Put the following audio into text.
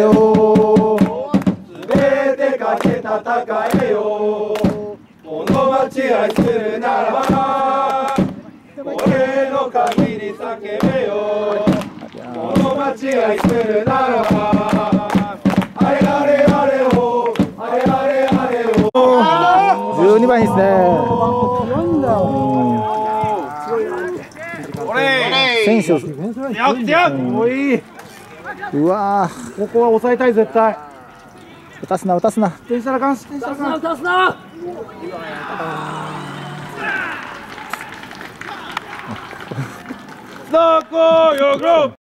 よ。全てかけ戦えよ。この街愛するならば俺の限り叫べよこの街愛するならばあれあれあれを。あれあれあれを。12番いいですね選手やってやもうわここは抑えたい絶対。打たすな打たすな。点したらあかん点したらあかん出すな。どこよグロー